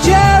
just